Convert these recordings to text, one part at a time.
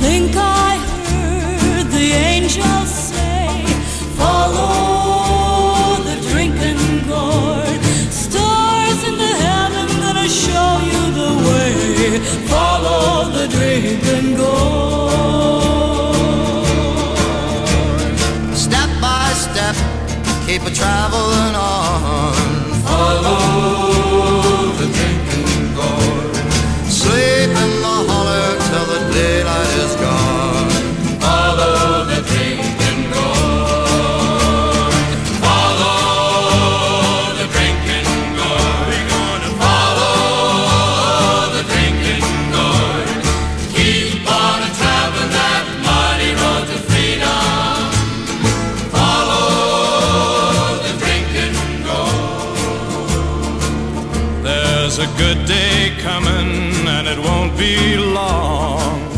think I heard the angels say, Follow the drinking gourd. Stars in the heaven gonna show you the way. Follow the drinking gourd. Step by step, keep a traveling on. Follow. a good day coming and it won't be long.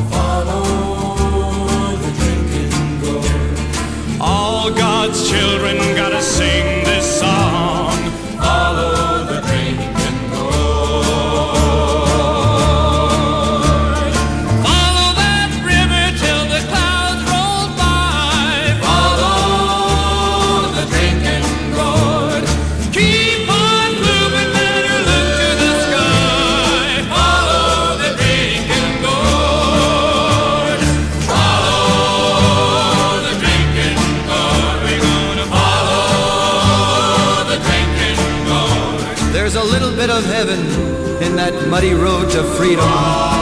There's a little bit of heaven in that muddy road to freedom.